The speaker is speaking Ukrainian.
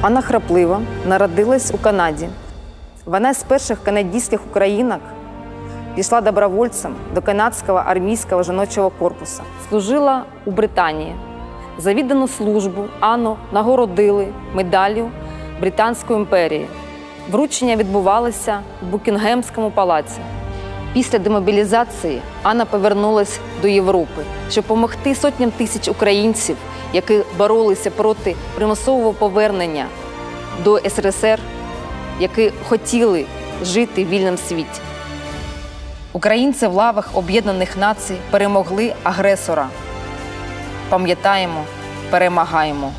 Анна Храплива народилась у Канаді. Вона з перших канадських українок пішла добровольцем до канадського армійського жіночого корпусу. Служила у Британії. За віддану службу Анну нагородили медаллю Британської імперії. Вручення відбувалося в Букінгемському палаці. Після демобілізації Анна повернулася до Європи, щоб допомогти сотням тисяч українців, які боролися проти примусового повернення до СРСР, які хотіли жити в вільному світі. Українці в лавах Об'єднаних Націй перемогли агресора. Пам'ятаємо, перемагаємо.